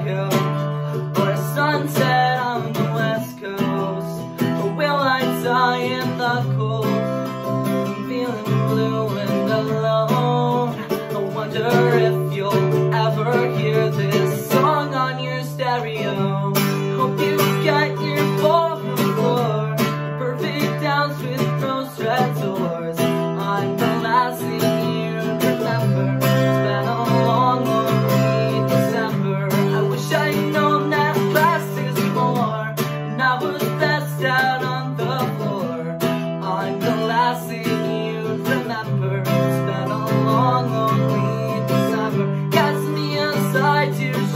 hill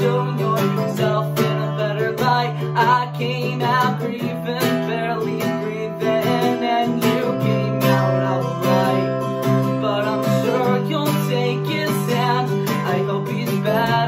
show yourself in a better light. I came out grieving, barely breathing, and you came out alright. But I'm sure you'll take his hand. I hope he's back.